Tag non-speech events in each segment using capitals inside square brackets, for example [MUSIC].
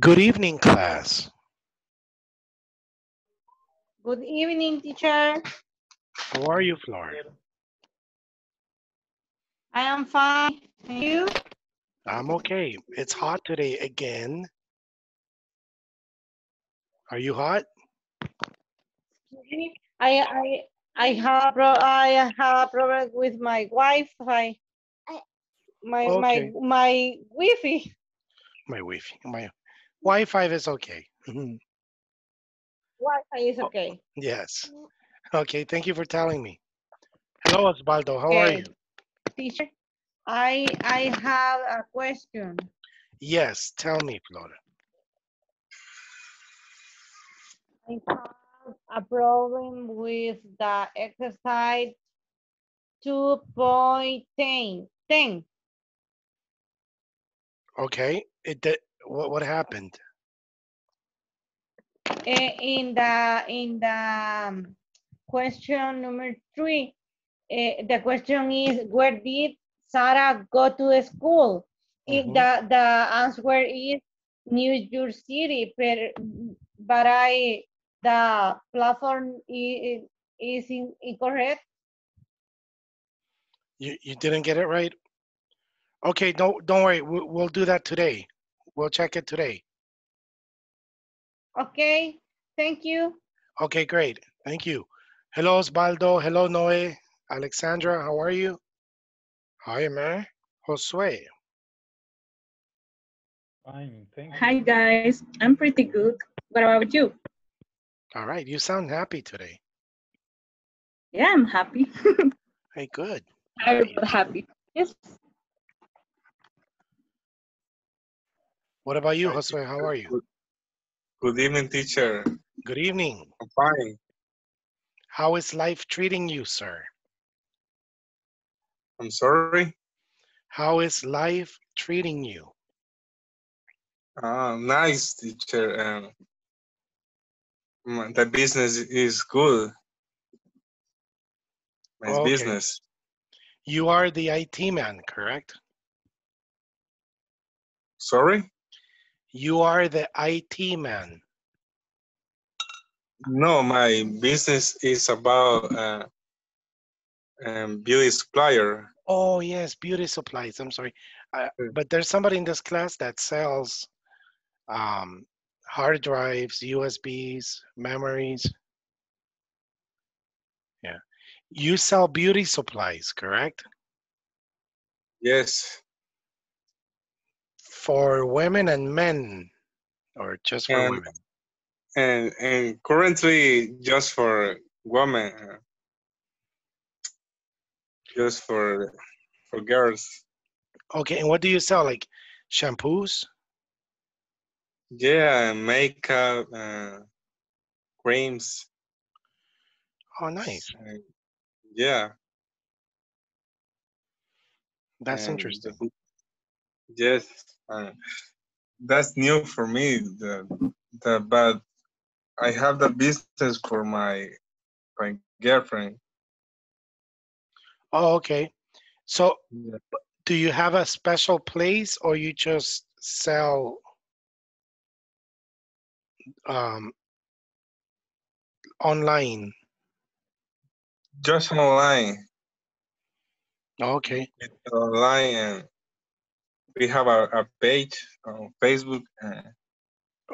Good evening, class. Good evening, teacher. How are you, Flor? I am fine. And you? I'm okay. It's hot today again. Are you hot? I I I have pro I have problem with my Wi-Fi. My Okay. my my Wi-Fi. My Wi-Fi. My Wi-Fi is okay. Mm-hmm. Wi-Fi is Oh. okay. yes. Mm. Okay. Thank you for telling me. Hello, Osvaldo. How are you? Teacher, I I have a question. Yes. Tell me, Flora. I have a problem with the exercise 2.10. 10. Okay. It. What what happened? Eh, in the in the um, question number three, eh, the question is where did Sarah go to school? If Mhm. the the answer is New York City, but but I the platform is, is incorrect. You you didn't get it right. Okay. Don't don't worry. We'll, we'll do that today. We'll check it today. Okay, thank you. Okay. Great. Thank you. Hello, Osvaldo. Hello, Noe. Alexandra. How are you? Hi, man. Josue. Fine, thank you. Hi guys, I'm pretty good. What about you? All right. You sound happy today. Yeah, I'm happy. [LAUGHS] Hey, good. I'm happy. Yes. What about you, Josue? How are you? Good, evening, teacher. Good evening. I'm fine. How is life treating you, sir? I'm sorry. How is life treating you? Ah, nice, teacher. Um, the business is good. Nice Okay. business. You are the IT man, correct? Sorry? You are the IT man. No, my business is about uh, um, beauty supplier. Oh, yes, beauty supplies. I'm sorry. Uh, but there's somebody in this class that sells um, hard drives, USBs, memories. Yeah. You sell beauty supplies, correct? Yes. For women and men, or just for And- women? And and currently just for women. Just for for girls. Okay, and what do you sell? Like shampoos? Yeah, makeup, uh, creams. Oh, nice. uh, yeah. That's and interesting. Yes, uh, that's new for me. The, the but I have the business for my my girlfriend. Oh, okay. So Yeah. do you have a special place or you just sell um, online? Just online, Okay. It's online, we have a, a page on Facebook. Uh,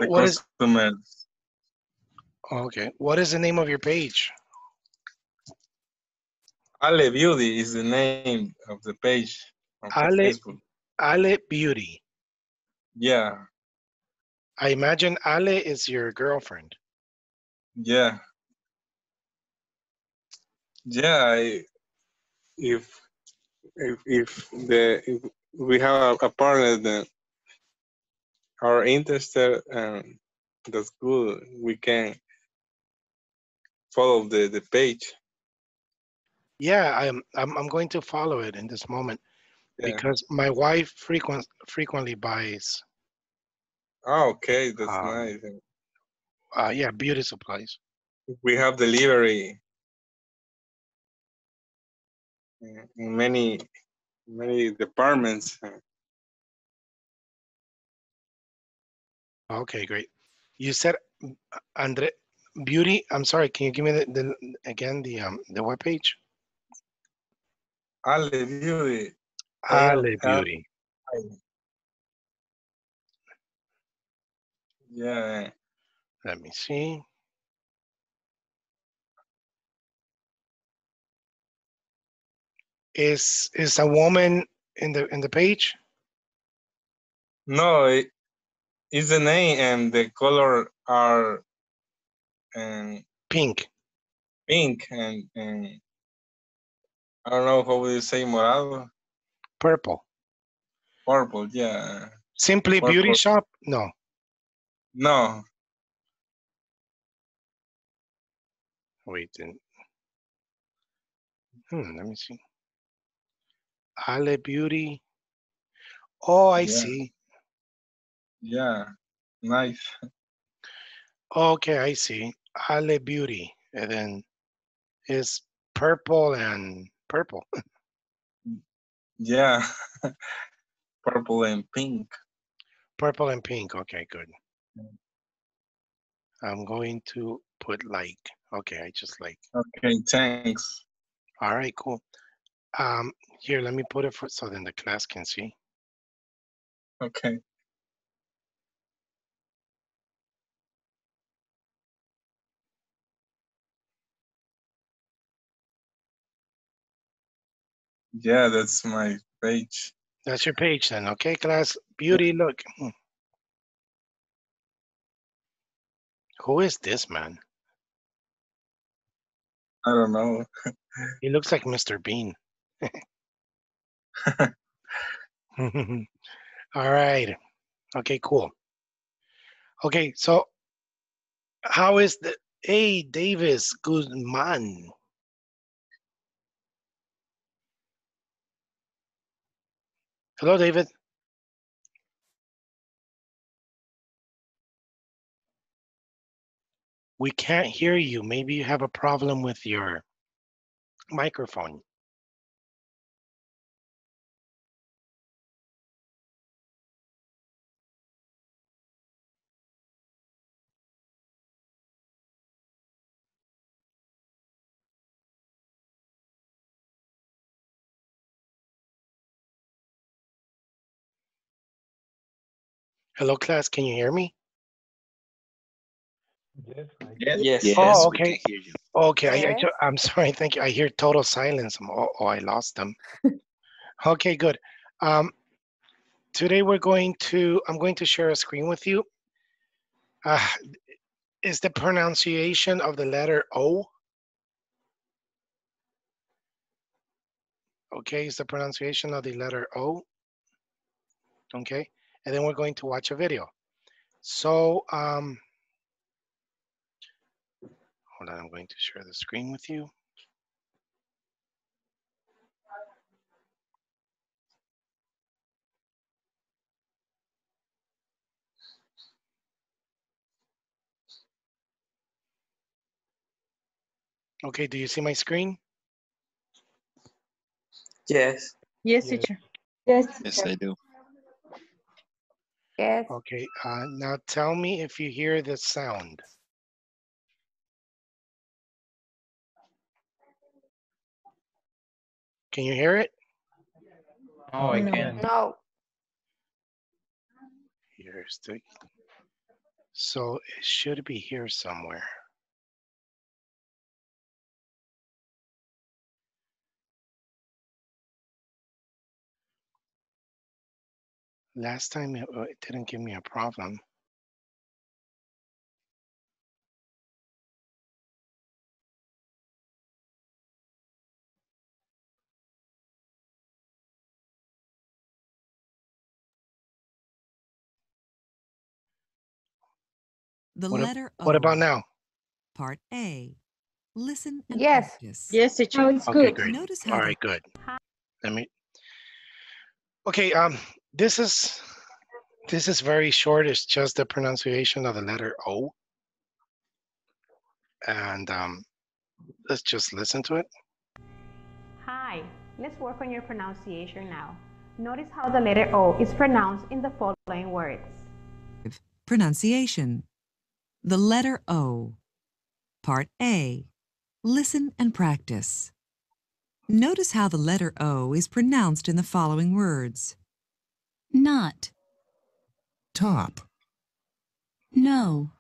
the What is customers. okay? What is the name of your page? Ale Beauty is the name of the page on Ale- Facebook. Ale Beauty. Yeah, I imagine Ale is your girlfriend. yeah, yeah. I, if if if the if we have a, a partner that are interested and that's good, we can follow the the page. Yeah, I'm I'm I'm going to follow it in this moment Yeah. because my wife frequent frequently buys Oh, okay, that's Um, nice. uh yeah, beauty supplies. We have delivery in in many many departments. Okay, great. You said Andre Beauty. I'm sorry. Can you give me the, the again the um the webpage? Ale Beauty. Ale Beauty. Yeah. Let me see. Is is a woman in the in the page? No, it, it's the name and the color are um, Pink. pink and, and I don't know how would you say morado, Purple. purple. Yeah. Simply Beauty Shop? No. No. Wait. Then. Hmm. Let me see. Ale Beauty. Oh, I Yeah. see. Yeah. Nice. Okay, I see. Ale Beauty. And then it's purple and purple. [LAUGHS] Yeah. [LAUGHS] purple and pink. Purple and pink. Okay, good. I'm going to put like. Okay, I just like. Okay, thanks. All right, cool. Um, here, let me put it for so then the class can see. Okay. Yeah, that's my page. That's your page then. Okay, class. Beauty, look. Hmm. Who is this man? I don't know. [LAUGHS] He looks like Mr. Bean. [LAUGHS] All right. Okay, cool. Okay, so how is the hey Davis Guzman? Hello, David. We can't hear you. Maybe you have a problem with your microphone. Hello, class. Can you hear me? Yes. Yes. yes. Oh, okay. hear you. Okay, I, I, Yes. ju- I'm sorry. Thank you. I hear total silence. Oh, oh, I lost them. [LAUGHS] okay, good. Um, today we're going to, I'm going to share a screen with you. Uh, is the pronunciation of the letter O? Okay, is the pronunciation of the letter O? Okay, and then we're going to watch a video. So, um, hold on, I'm going to share the screen with you. Okay, do you see my screen? Yes. Yes, Yes. teacher. Yes. Yes, I do. Yes. Okay, uh, now tell me if you hear the sound. Can you hear it? Oh, I No. can. No. Here's the, so it should be here somewhere. Last time it, uh, it didn't give me a problem. The What ab- letter O. What about now? Part A. Listen and Yes. practice. Yes, Oh, teacher. it's Okay, good. great. Notice how All the right, good. Let me. Okay, um, this is this is very short. It's just the pronunciation of the letter O. And um, let's just listen to it. Hi, let's work on your pronunciation now. Notice how the letter O is pronounced in the following words. Pronunciation. The letter O. Part A. Listen and practice. Notice how the letter O is pronounced in the following words. Not, top, no,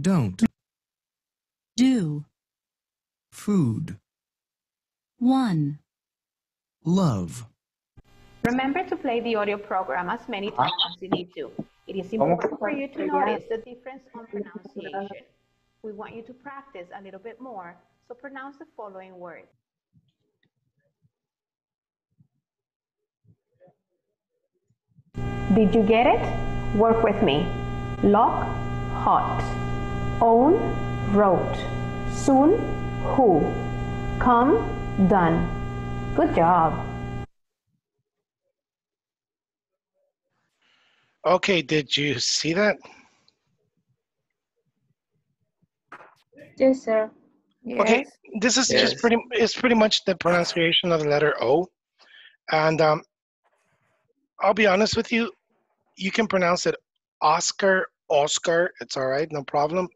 don't, do, food, one. love. Remember to play the audio program as many times as you need to. It is important for you to notice the difference on pronunciation. We want you to practice a little bit more, so pronounce the following words. Did you get it? Work with me. Lock, hot. Own, wrote. Soon, who. Come, done. Good job. Okay, did you see that? Yes, sir. Yes. Okay, this is just pretty, it's pretty much the pronunciation of the letter O. And um, I'll be honest with you, you can pronounce it Oscar, Oscar, it's all right, no problem.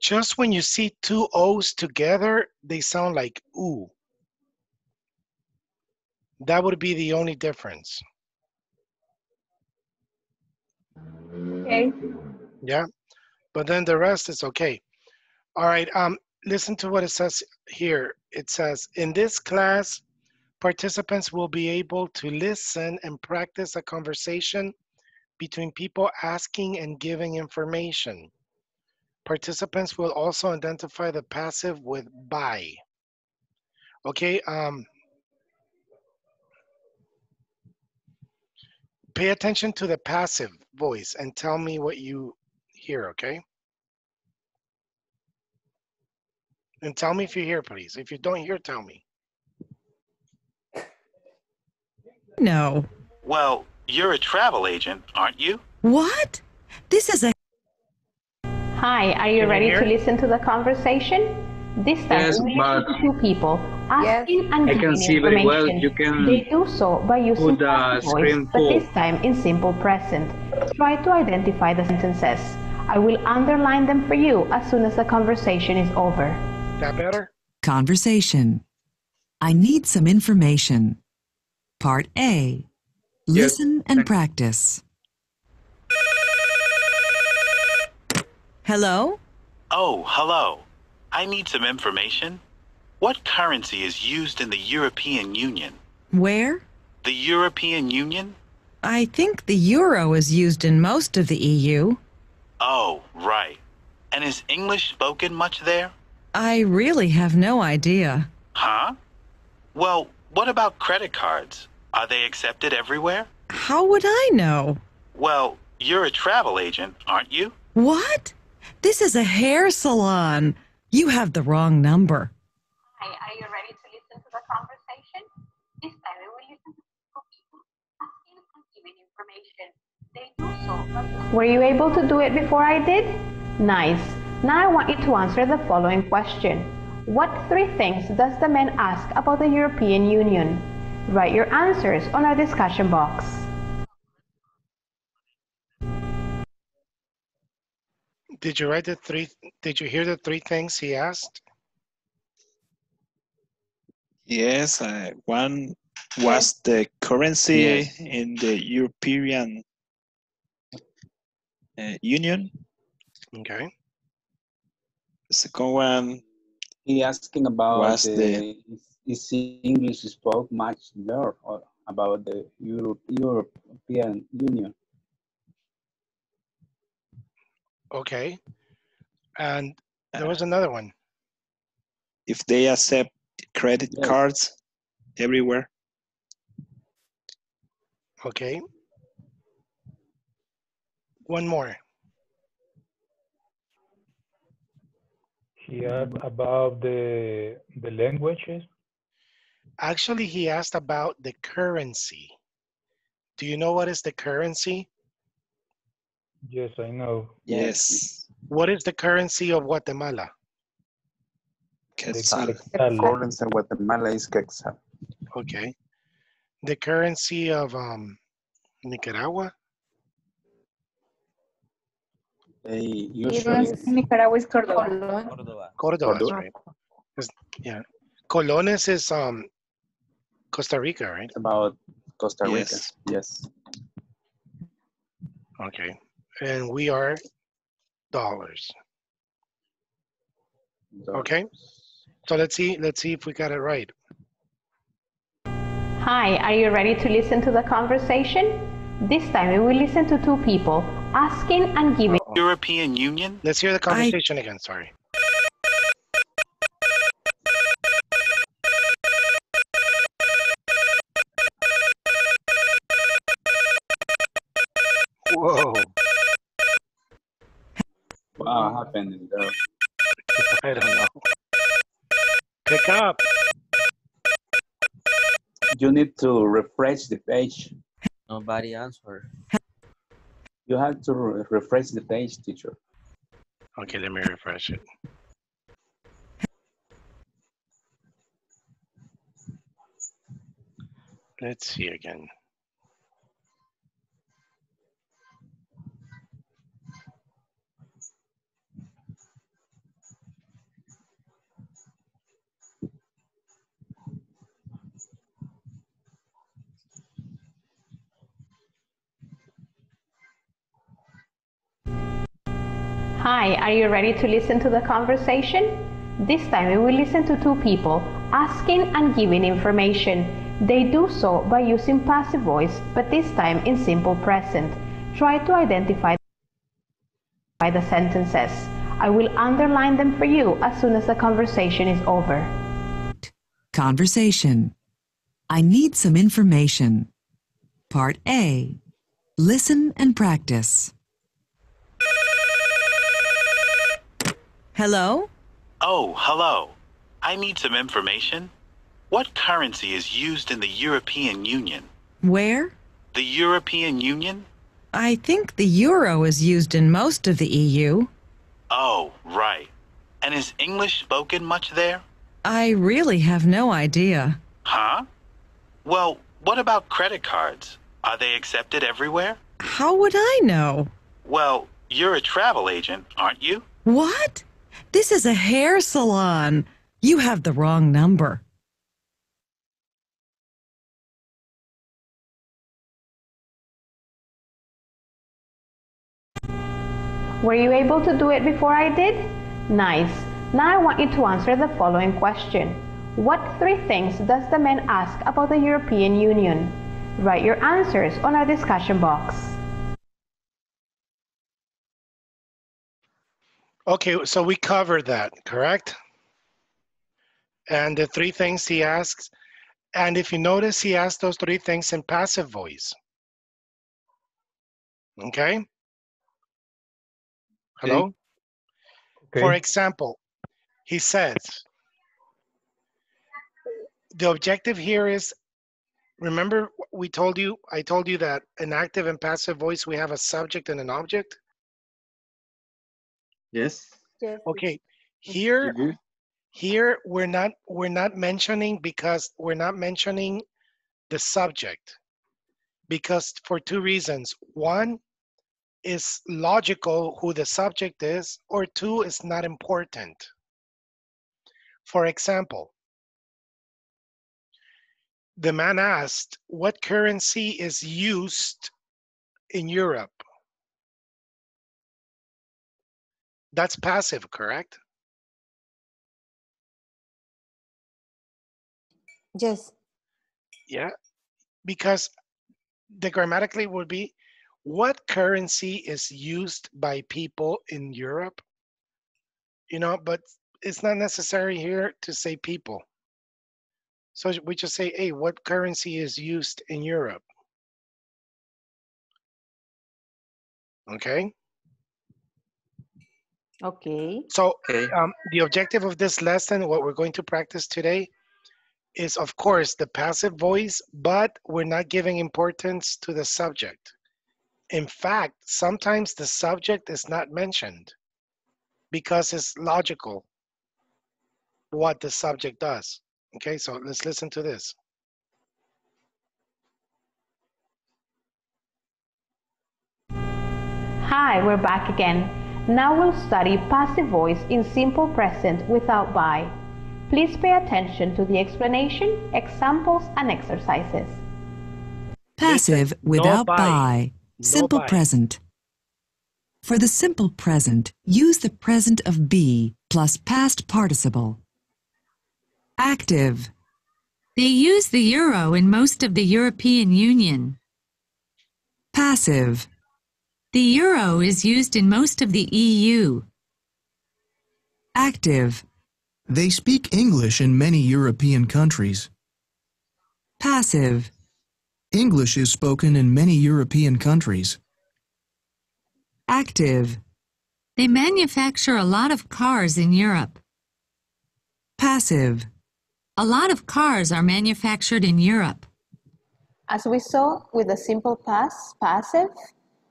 Just when you see two O's together, they sound like ooh. That would be the only difference. Okay. Yeah, but then the rest is okay. All right, um, listen to what it says here. It says, in this class, participants will be able to listen and practice a conversation between people asking and giving information. Participants will also identify the passive with by. Okay, um, pay attention to the passive voice and tell me what you hear, okay? And tell me if you hear, please. If you don't hear, tell me. No. Well, you're a travel agent, aren't you? What? This is a Hi, are you Can ready hear? to listen to the conversation? This time, Yes, we but- two people asking and I giving can see very well. information. You can They do so by using put the screen voice, but this time in simple present. Try to identify the sentences. I will underline them for you as soon as the conversation is over. That better? conversation. I need some information. Part A. Listen and practice. Hello? Oh, hello. I need some information. What currency is used in the European Union? Where? The European Union? I think the euro is used in most of the EU. Oh, right. And is English spoken much there? I really have no idea. Huh? Well, what about credit cards? Are they accepted everywhere? How would I know? Well, you're a travel agent, aren't you? What? This is a hair salon. You have the wrong number. Hi, are you ready to listen to the conversation? This time we will listen to two people asking and giving information. They do so. Were you able to do it before I did? Nice. Now I want you to answer the following question. What three things does the man ask about the European Union? Write your answers on our discussion box. Did you write the three, did you hear the three things he asked? Yes, uh, one was the currency in the European uh, Union. Okay. The second one He asking about was the, the is English spoke much there or about the Europe, European Union. Okay. And there was another one. if they accept credit Yes. cards everywhere. Okay. One more. Here about the the languages. Actually, he asked about the currency. Do you know what is the currency? Yes, I know. Yes. What is the currency of Guatemala? Quetzal. The currency in Guatemala is quetzal. Okay. The currency of um, Nicaragua? They Even usually in Nicaragua is Córdoba. Córdoba. Córdoba, that's Córdoba. right. Yeah. Colones is um Costa Rica, right? about Costa Rica. Yes. Yes. Okay. And we are dollars. Okay. So let's see, let's see if we got it right. Hi, are you ready to listen to the conversation? This time we will listen to two people asking and giving. European Union? Let's hear the conversation again, sorry. What happened in there? [LAUGHS] I don't know. Pick up. You need to refresh the page. Nobody answered. You have to re- refresh the page, teacher. Okay, let me refresh it. Let's see again. Hi, are you ready to listen to the conversation? This time we will listen to two people asking and giving information. They do so by using passive voice, but this time in simple present. Try to identify by the sentences. I will underline them for you as soon as the conversation is over. Conversation. I need some information. Part A. Listen and practice. Hello? Oh, hello. I need some information. What currency is used in the European Union? Where? The European Union? I think the euro is used in most of the EU. Oh, right. And is English spoken much there? I really have no idea. Huh? Well, what about credit cards? Are they accepted everywhere? How would I know? Well, you're a travel agent, aren't you? What? This is a hair salon. You have the wrong number. Were you able to do it before I did? Nice. Now I want you to answer the following question. What three things does the man ask about the European Union? Write your answers on our discussion box. Okay, so we covered that, correct? And the three things he asks, and if you notice, he asked those three things in passive voice. Okay? Hello? For Okay. example, he says, the objective here is, remember we told you, I told you that in active and passive voice, we have a subject and an object? Yes. Okay, mm-hmm. here, mm-hmm. here, we're not, we're not mentioning because we're not mentioning the subject. Because for two reasons. One is logical who the subject is, or two is not important. For example, the man asked, what currency is used in Europe? That's passive, correct? Yes. Yeah, because the grammatically would be, what currency is used by people in Europe? You know, but it's not necessary here to say people. So we just say, hey, what currency is used in Europe? Okay, Okay. so um, the objective of this lesson, what we're going to practice today, is of course the passive voice, but we're not giving importance to the subject. In fact, sometimes the subject is not mentioned because it's logical what the subject does. Okay, so let's listen to this. Hi, we're back again. Now we'll study passive voice in simple present without by. Please pay attention to the explanation, examples, and exercises. Passive without by. by. No Simple by. present. For the simple present, use the present of be plus past participle. Active. They use the euro in most of the European Union. Passive. The euro is used in most of the E EU. Active. They speak English in many European countries. Passive. English is spoken in many European countries. Active. They manufacture a lot of cars in Europe. Passive. A lot of cars are manufactured in Europe. As we saw with the simple past, passive,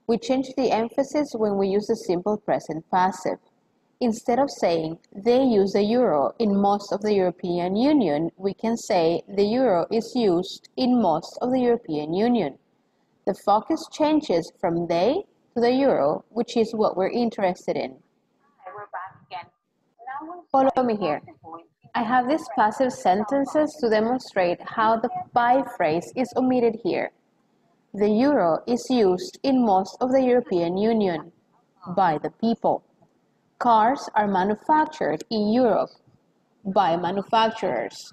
we change the emphasis when we use the simple present passive. Instead of saying they use the euro in most of the European Union, we can say the euro is used in most of the European Union. The focus changes from they to the euro, which is what we're interested in. Follow me here. I have these passive sentences to demonstrate how the by phrase is omitted here. The euro is used in most of the European Union by the people. Cars are manufactured in Europe by manufacturers.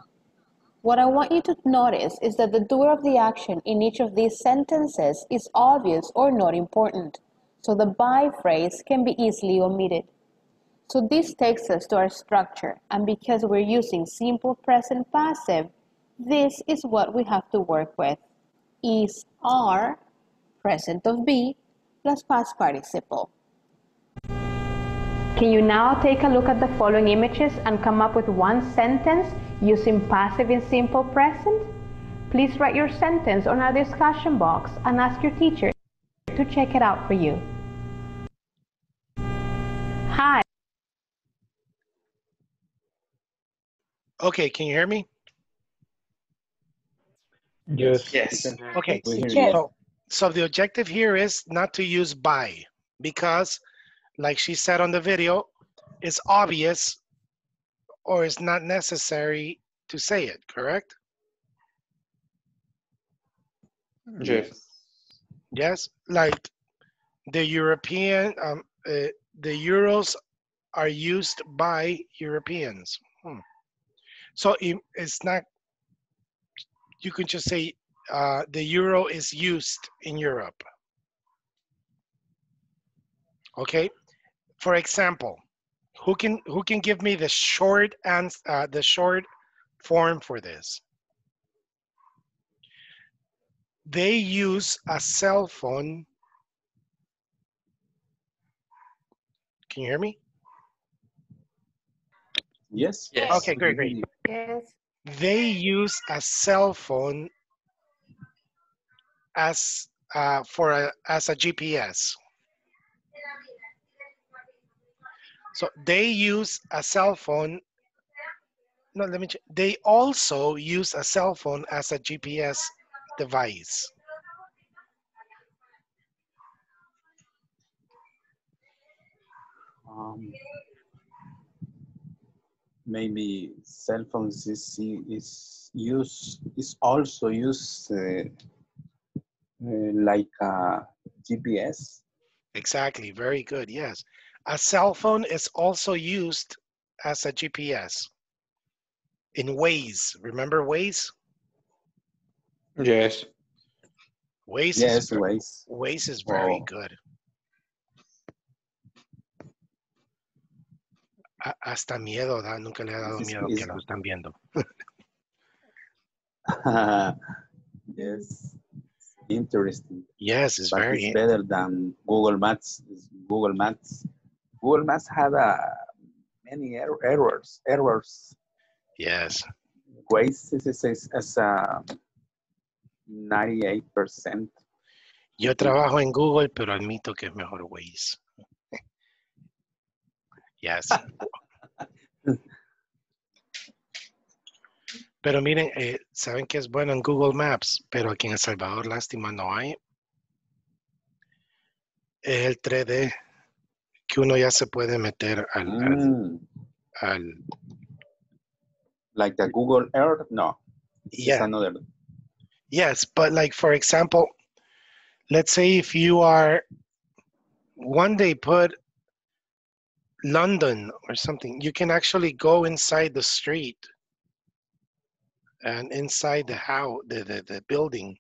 What I want you to notice is that the doer of the action in each of these sentences is obvious or not important, so the by phrase can be easily omitted. So this takes us to our structure, and because we're using simple present passive, this is what we have to work with. Is are present of be plus past participle. Can you now take a look at the following images and come up with one sentence using passive in simple present? Please write your sentence on our discussion box and ask your teacher to check it out for you. Hi. Okay, can you hear me? Yes. Yes. Okay, We hear you. Yes. so, so the objective here is not to use by because, like she said on the video, it's obvious or it's not necessary to say it, correct? Yes. Yes, like the European, um, uh, the euros are used by Europeans. Hmm. So it, it's not, you can just say uh, the euro is used in Europe. Okay, for example, who can who can give me the short and uh, the short form for this? They use a cell phone. Can you hear me? Yes. Yes. Okay, great, great. Yes. They use a cell phone as uh, for a as a GPS. So they use a cell phone. No, let me. They also use a cell phone as a GPS device. Um, maybe cell phones is is use is also used uh, uh, like a GPS. Exactly. Very good. Yes. A cell phone is also used as a GPS in Waze. Remember Waze? Yes. Waze Yes, is ver- Waze. Waze is very Oh. good. A- hasta miedo da, nunca le ha dado miedo que lo están viendo. [LAUGHS] yes, interesting. Yes, it's but very it's better than Google Maps. Google Maps. Google Maps had uh, many er- errors. Errors. yes. Is, is, is, is uh, 98%. Yo trabajo en Google, pero admito que es mejor Waze. Yes. [LAUGHS] Pero miren, eh, saben que es bueno en Google Maps, pero aquí en El Salvador, lástima, no hay. Es el 3D, que uno ya se puede meter al, al, Mm, al like the Google Earth? No. Yeah. another. Yes, but like for example, let's say if you are one day put London or something, you can actually go inside the street and inside the house, the, the, the building.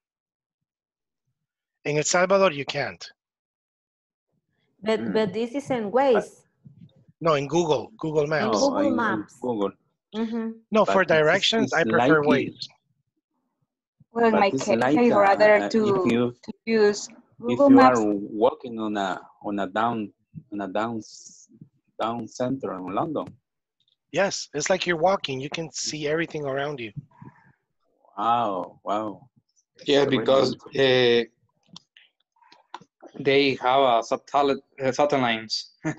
In El Salvador, you can't. But, Mm. but this is in Waze. No, in Google, Google Maps. No, Google in- in Maps. Google. Mhm. No, But for directions, it's I prefer likely- Waze. Well, in But my it's case, like, I rather uh, to, if you to use if you Maps. are walking on a on a down on a down s- down center in London. Yes, it's like you're walking. You can see everything around you. Wow, wow. Yeah, because uh, they have a satellite uh, satellites. [LAUGHS]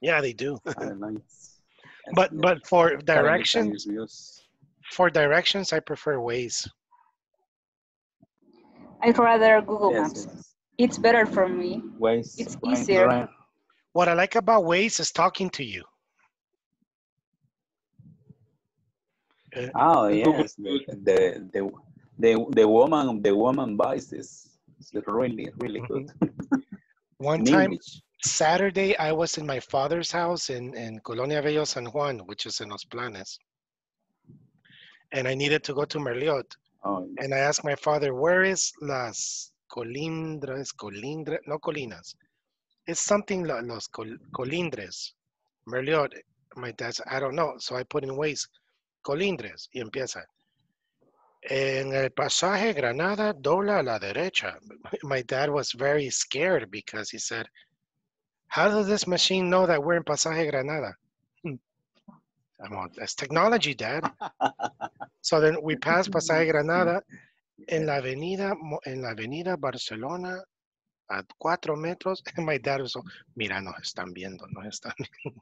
Yeah, they do. [LAUGHS] But but for directions, for directions, I prefer Waze. I'd rather Google yes, Maps. yes. It's better for me. Waze, It's right, easier. Right. What I like about Waze is talking to you. Uh, Oh yes, the the the the, the woman the woman voice is, is really really good. [LAUGHS] One In time, English. Saturday, I was in my father's house in, in Colonia Bello San Juan, which is in Los Planes. And I needed to go to Merliot. Oh, And I asked my father, where is Las Colindres, Colindres, no Colinas? It's something like Los Col- Colindres, Merliot. My dad's, I don't know. So I put in Waze, Colindres, y empieza. En el pasaje Granada, dobla a la derecha. [LAUGHS] My dad was very scared because he said, how does this machine know that we're in pasaje Granada? Hmm. I'm on, that's technology, dad. [LAUGHS] So then we passed pasaje Granada [LAUGHS] en la avenida, en la avenida Barcelona a cuatro metros. And [LAUGHS] my dad was, mira, nos están viendo, nos están viendo.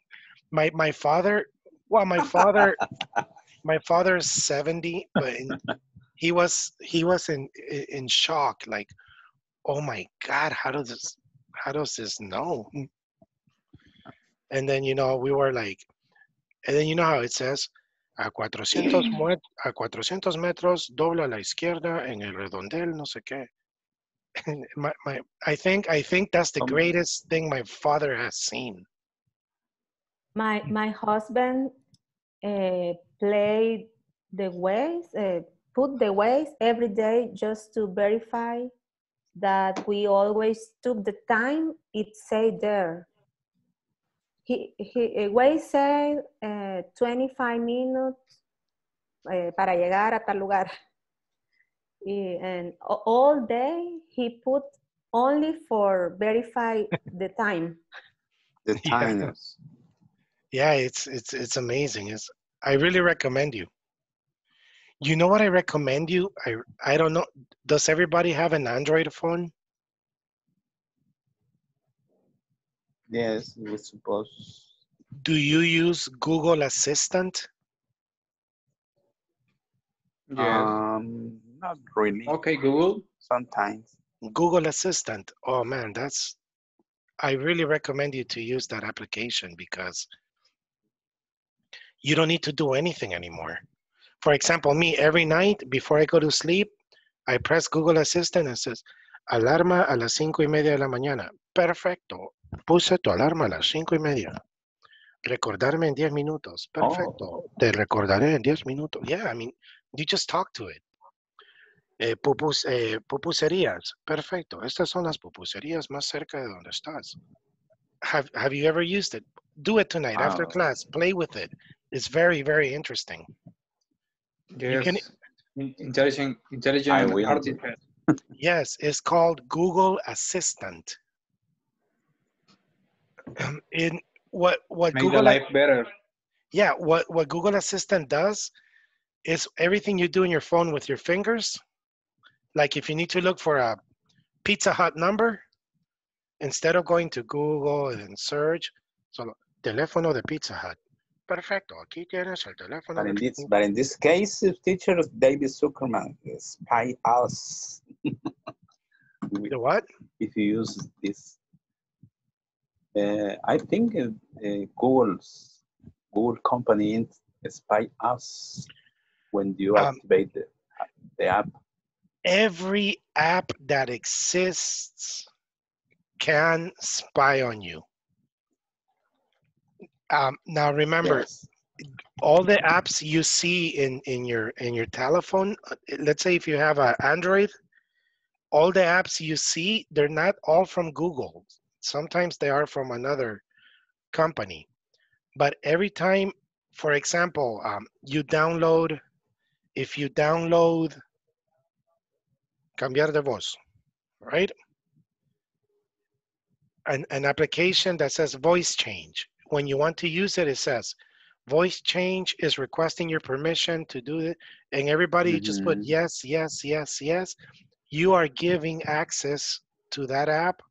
My, my father, well, my father, [LAUGHS] my father is 70, but in, he was, he was in, in shock, like, oh my God, how does this, how does this know? And then, you know, we were like, and then you know how it says, a 400, [CLEARS THROAT] mue- a 400 metros, dobla a la izquierda en el redondel, no sé qué. And my, my, I think, I think that's the Um, greatest thing my father has seen. My my husband uh, played the Waze, uh, put the Waze every day just to verify that we always took the time it said there. He, he, uh, Waze said uh, 25 minutes uh, para llegar a tal lugar. [LAUGHS] Y- and all day he put only for verify the time. [LAUGHS] The Yeah. Yeah, it's it's it's amazing. It's I really recommend you. You know what I recommend you? I I don't know. Does everybody have an Android phone? Yes, we suppose. Do you use Google Assistant? Yes. Um, not really. Okay, Google. Sometimes. Google Assistant. Oh man, that's I really recommend you to use that application because you don't need to do anything anymore. For example, me every night before I go to sleep, I press Google Assistant and says alarma a las cinco y media de la mañana. Perfecto. Puse tu alarma a las cinco y media. Recordarme en diez minutos. Oh. Perfecto. Te recordaré en diez minutos. Yeah, I mean, you just talk to it. Eh, pupus, eh, pupuserías. Perfecto. Estas son las pupuserías más cerca de donde estás. Have, have you ever used it? Do it tonight after class. Play with it. It's very, very interesting. Yes. can- In- Intelligent, I intelligent will. artificial. Yes, it's called Google Assistant. [CLEARS THROAT] In what what Make the Google life better. yeah what what Google Assistant does is everything you do in your phone with your fingers. Like if you need to look for a Pizza Hut number, instead of going to Google and search, solo teléfono de Pizza Hut. Perfecto, aquí tienes el teléfono But de in this, but in this case, if teacher David Zuckerman spy us. The what? [LAUGHS] if you use this, Uh, I think uh, uh, Google's Google company spy us when you Um, activate the, the app. Every app that exists can spy on you. Um, now remember, Yes. all the apps you see in in your in your telephone uh, let's say if you have an android all the apps you see they're not all from google sometimes they are from another company but every time for example um, you download if you download cambiar de voz right? An, an application that says voice change. When you want to use it it says voice change is requesting your permission to do it and everybody just put Mhm. yes yes yes yes. You are giving access to that app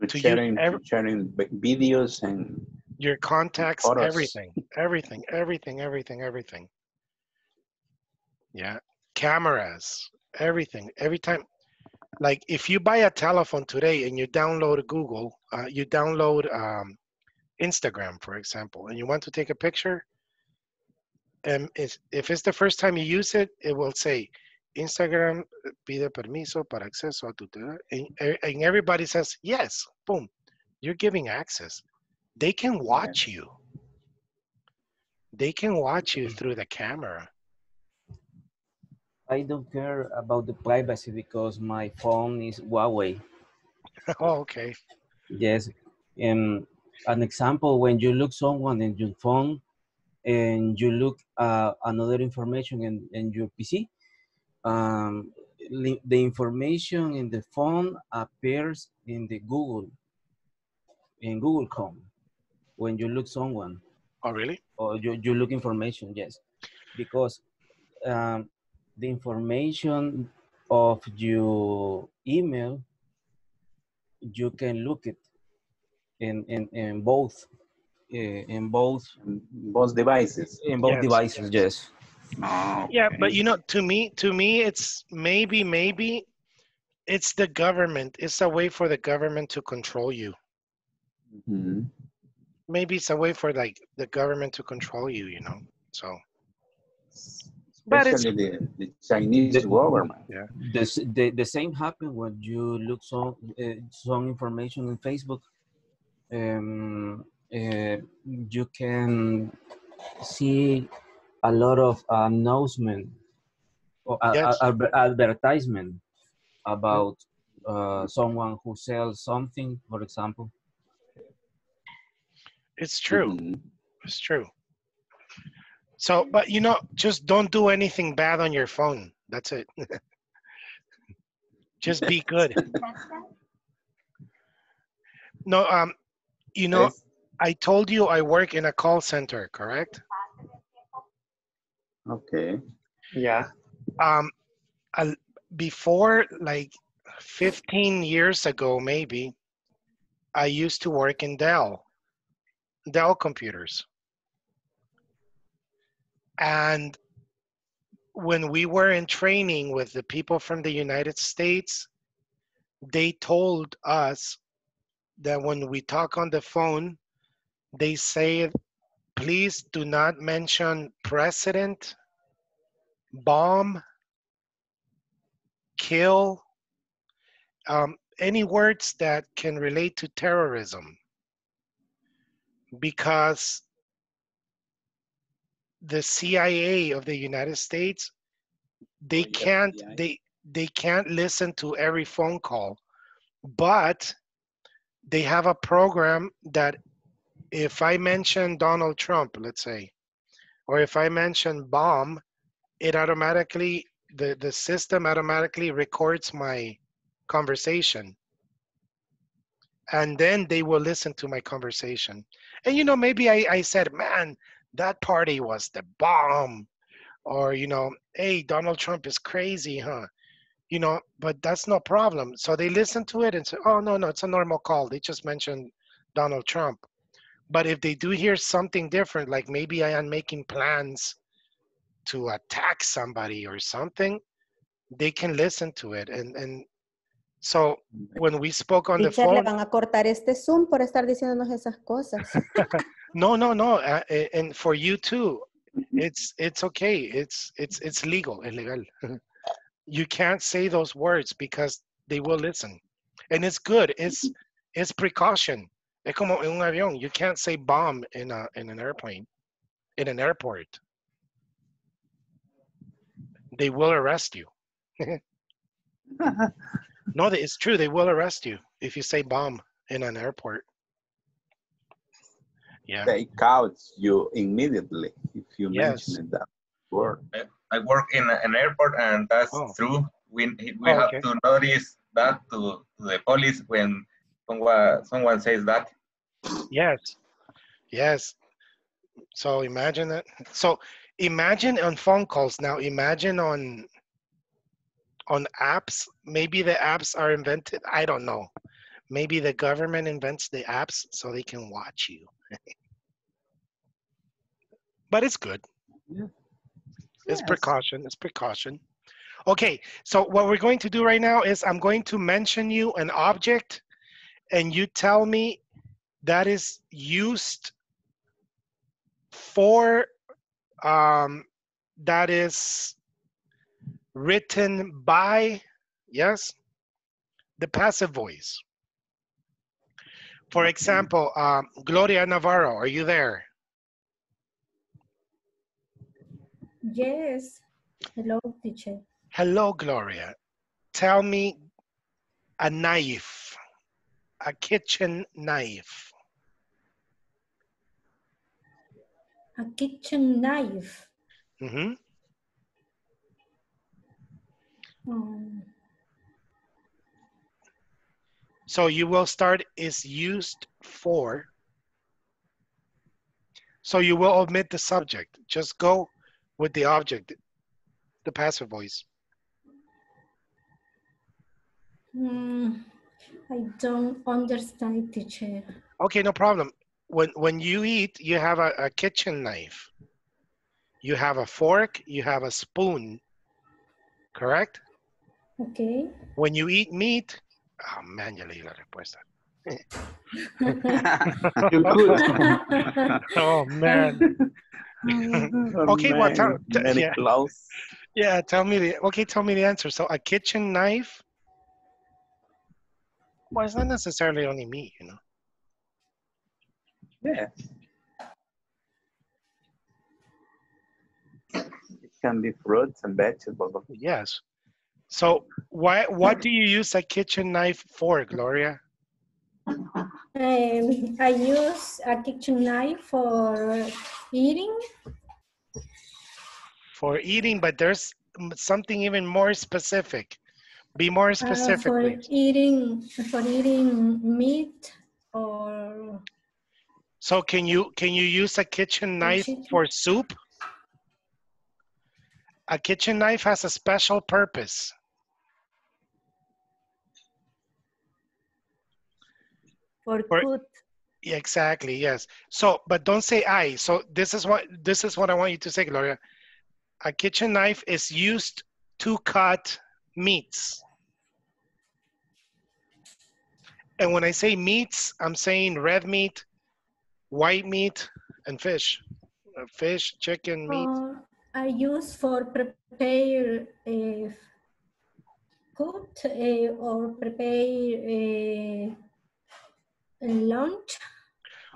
To to sharing, to sharing videos and your contacts Photos. everything everything everything everything everything. Yeah cameras everything every time. Like if you buy a telephone today and you download google uh, you download um, instagram for example and you want to take a picture and it's, if it's the first time you use it it will say instagram pide permiso para acceso a tu tele-" and, and everybody says yes boom you're giving access. They can watch you. They can watch you through the camera I don't care about the privacy because my phone is Huawei. [LAUGHS] oh okay Yes. Um, an example, when you look someone in your phone and you look uh, another information in, in your PC, um, the information in the phone appears in the Google, in Google Chrome, when you look someone oh really or you, you look information, yes. Because um, the information of your email, you can look it in, in, in both, uh, in both, both devices. in both Yes, devices, yes. Yeah, but you know, to me, to me, it's maybe, maybe it's the government. It's a way for the government to control you. Mhm. Maybe it's a way for like the government to control you. You know, so. But it's Especially the, the Chinese government. yeah. The, the, the same happen when you look some uh, some information in Facebook. Um, uh, you can see a lot of announcement or a- a- Yes. advertisement about uh, someone who sells something, for example. It's true. Mhm. It's true. So, but you know, just don't do anything bad on your phone. That's it. [LAUGHS] just be good. [LAUGHS] No, um, you know, I told you I work in a call center, correct? Okay. Yeah. um a- before like 15 years ago maybe i used to work in dell dell computers and when we were in training with the people from the united states they told us that when we talk on the phone they say please do not mention president bomb kill, um, any words that can relate to terrorism. Because the CIA of the United States, they can't they they can't listen to every phone call, but they have a program that if I mention Donald Trump, let's say, or if I mention bomb, it automatically the the system automatically records my conversation. And then they will listen to my conversation. And you know maybe i i said man that party was the bomb. Or you know hey donald trump is crazy huh? You know but that's no problem. So they listen to it and say oh no no it's a normal call. They just mentioned donald trump. But if they do hear something different like maybe i am making plans to attack somebody or something, they can listen to it. And and So when we spoke on the Teacher, le phone, van a cortar este Zoom por estar diciéndonos esas cosas. [LAUGHS] no, no, no, uh, and for you too, it's it's okay. It's it's it's legal, es legal. [LAUGHS] you can't say those words because they will listen, and it's good. It's it's precaution. Es como en un avión. You can't say bomb in a in an airplane, in an airport. They will arrest you. [LAUGHS] no, that- it's true. They will arrest you if you say bomb in an airport. Yeah. They count you immediately if you Yes. mention that word. I work in an airport, and that's oh. true. We we Oh, have okay. to notice that to, to the police when someone someone says that. Yes. Yes. So imagine that. So imagine on phone calls now. Imagine on on apps. Maybe the apps are invented. I don't know. Maybe the government invents the apps so they can watch you. [LAUGHS] but it's good. Yeah. It's precaution. It's precaution. Okay, so what we're going to do right now is I'm going to mention you an object and you tell me that is used for um, that is written by yes the passive voice for example um, gloria navarro are you there Yes. Hello, teacher. hello gloria tell me a knife a kitchen knife A kitchen knife. hmm Um, So you will start is used for. So you will omit the subject. Just go with the object, the passive voice. mm, I don't understand, teacher. Okay, no problem. When when you eat, you have a, a kitchen knife. You have a fork, you have a spoon. Correct? Okay. When you eat meat, Ah, [LAUGHS] oh man, ya leí la respuesta. Oh man. okay, well, man, tell, t- yeah. clothes. Yeah, tell me the okay. Tell me the answer. So a kitchen knife. Well, it's not necessarily only meat, you know. Yeah. It can be fruits and vegetables. Yes. So why? What do you use a kitchen knife for, Gloria? Um, I use a kitchen knife for eating. For eating, but there's something even more specific. Be more uh, specific, for please. eating for eating meat or So can you can you use a kitchen knife for soup? A kitchen knife has a special purpose. for For- cook. Exactly. Yes. So, but don't say I. So this is what this is what I want you to say, Gloria. A kitchen knife is used to cut meats. And when I say meats, I'm saying red meat, white meat, and fish. Uh, Fish, chicken, meat. Uh, I use for prepare uh, cooked uh, or prepare uh, lunch.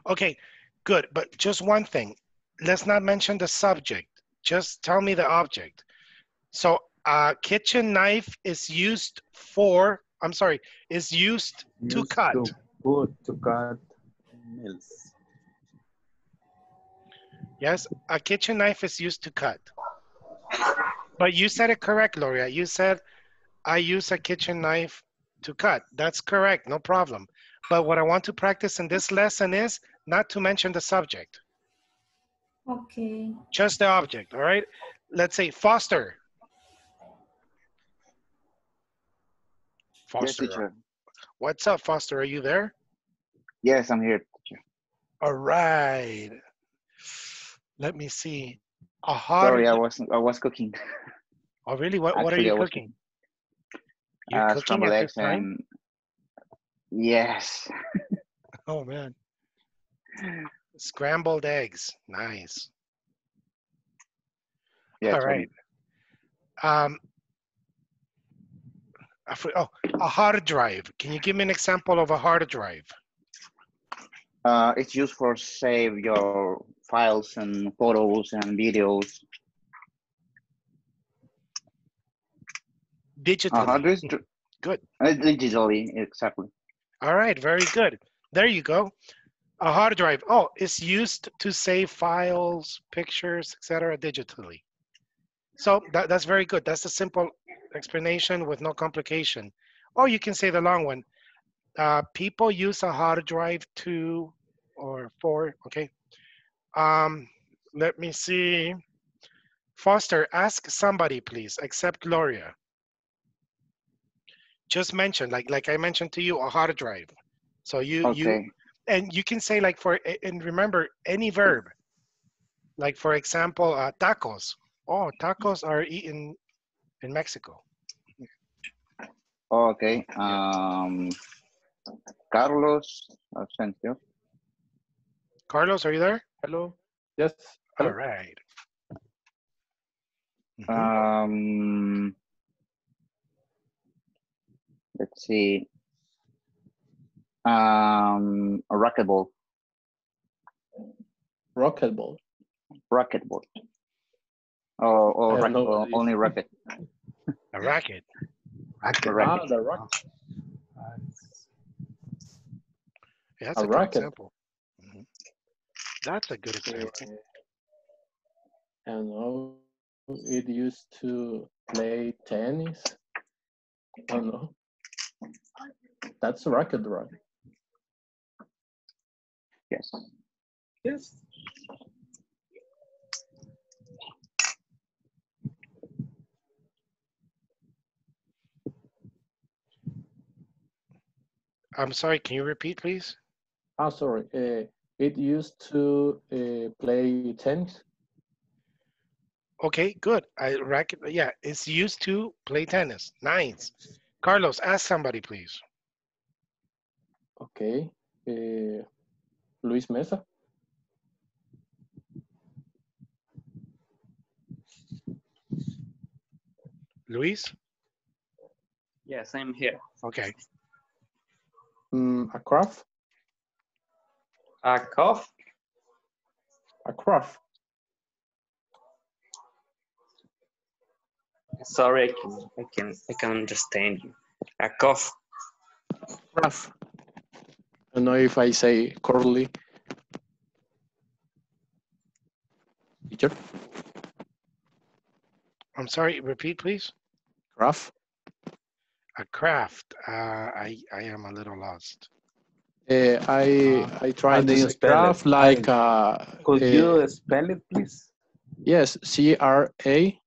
Okay, good. But just one thing. Let's not mention the subject. Just tell me the object. So a kitchen knife is used for, I'm sorry, is used to cut. To put to cut meals. Yes, a kitchen knife is used to cut. But you said it correct, Gloria. You said, I use a kitchen knife to cut. That's correct, no problem. But what I want to practice in this lesson is not to mention the subject, Okay. just the object, all right? Let's say Foster. Foster. teacher. What's up, Foster? Are you there? Yes, I'm here, teacher. All right. Let me see. A hot. Sorry, I wasn't. I was cooking. Oh, really? What, what are you I cooking? You're uh, cooking scrambled at eggs this time? and yes, [LAUGHS] Oh man. Scrambled eggs. Nice. yeah. All right. Um, oh, a hard drive. Can you give me an example of a hard drive? Uh, it's used for save your files and photos and videos. Digitally. Disk. Good. Uh, digitally, exactly. All right, very good. There you go. A hard drive. Oh, it's used to save files, pictures, etc. digitally. So that, that's very good. That's a simple explanation with no complication. Or you can say the long one. Uh, people use a hard drive to or for, okay. Um, let me see. Foster, ask somebody, please, except Gloria. Just mention, like like I mentioned to you, a hard drive. So you you and you can say like for and remember any verb like for example uh, tacos oh tacos are eaten in mexico Okay. Um, Carlos Asensio. Carlos are you there Hello. Yes. all right Mhm. Um, let's see. Um, a racquetball. Racquetball. Racquetball. Oh, oh, I racket, oh, what it only is. racket. [LAUGHS] a racket Racket. Ah, the racket. Yeah, that's A a, good racket. example. That's a good example And now it used to play tennis. I don't know. That's a racket, right? Yes. Yes. i'm sorry can you repeat please Ah, sorry. Uh, it used to uh, play tennis. okay good i racket yeah it's used to play tennis nice carlos ask somebody please Okay. Uh, Luis Mesa. luis Yes, I'm here. okay Mm, a craft. A cough? A craft. Sorry, I can, I can, I can understand you. A cough. Craft. I don't know if I say correctly. Teacher. i'm sorry repeat please Craft. a craft uh, i i am a little lost Uh, I I how tried do to you say spell it? like uh, Could uh, you spell it, please? yes C R A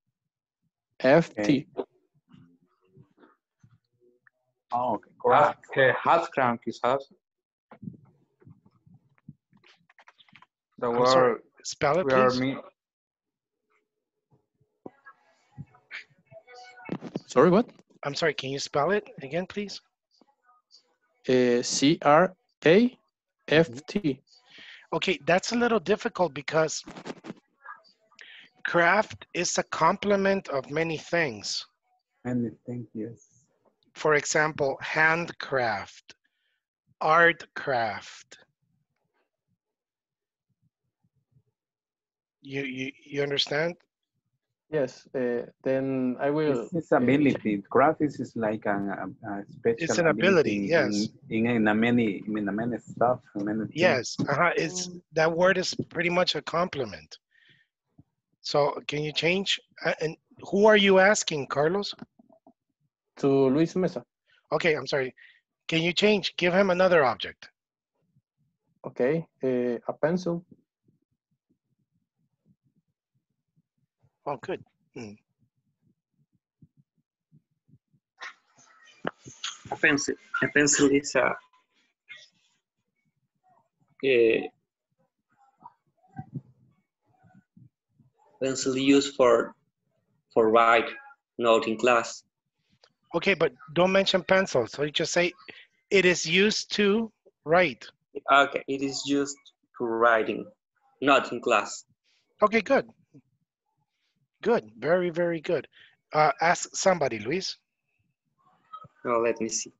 F T. Okay. Oh, okay. Ah, Craft. okay, Handcrank is has. The I'm sorry, word spell it please me. Sorry, what? i'm sorry can you spell it again please Uh, C R A F mm-hmm. T. Okay, that's a little difficult because craft is a complement of many things. Anything, yes. For example, handcraft, art craft. You, you, you understand? Yes. Uh, then I will. It's his ability. Craft is, is like a, a, a special It's an ability, in, yes. In, in, a many, in a many stuff, many. Yes, uh-huh, it's, that word is pretty much a compliment. So can you change? uh, And who are you asking, Carlos? To Luis Mesa. Okay, I'm sorry. Can you change? Give him another object. Okay. Uh, a pencil. Oh, good. Mm. A pencil. A pencil is a, a pencil used for for write note in class. Okay, but don't mention pencil. So you just say, it is used to write. Okay, it is used to writing, not in class. Okay, good. Good, very, very good. Uh, ask somebody, Luis, Oh, let me see.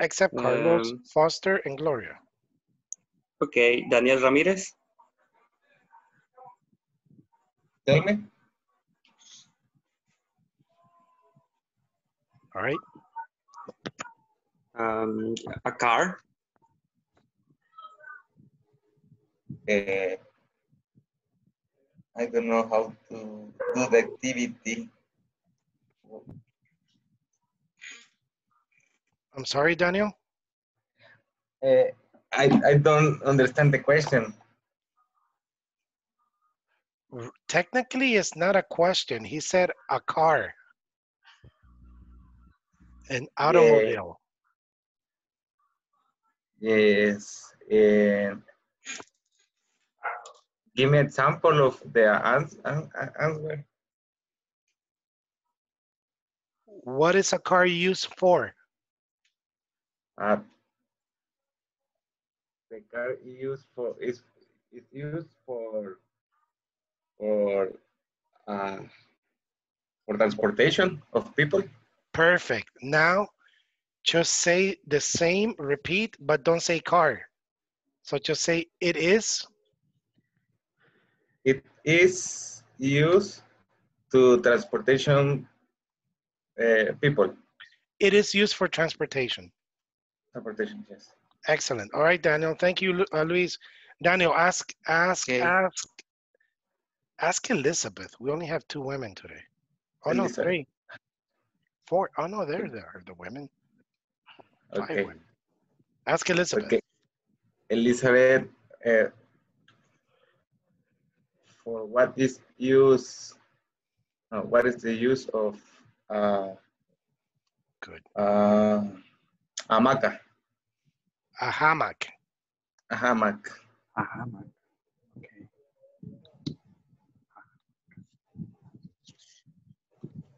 except Carlos, Um, Foster, and Gloria. Okay, Daniel Ramirez. Tell me. All right. Um, a car. Uh, I don't know how to do the activity. I'm sorry, Daniel. Uh, I, I don't understand the question. Technically, it's not a question. He said a car. An automobile. Yes. uh, give me example of the an- an- answer. What is a car used for? Uh, the car is used for is is used for for uh, for transportation of people. Perfect. Now, just say the same, repeat, but don't say car. So just say it is. It is used to transportation uh, people. It is used for transportation. Transportation, yes. Excellent. All right, Daniel. Thank you, Lu- uh, Luis. Daniel, ask, ask, Okay. ask, ask Elizabeth. We only have two women today. Oh no, Elizabeth. three, four. Oh no, there, there are the women. Five Okay. women. Ask Elizabeth. Okay. Elizabeth, uh, for what is use? Uh, what is the use of uh, Good. uh, hamaca? A hammock. A hammock. A hammock. Okay.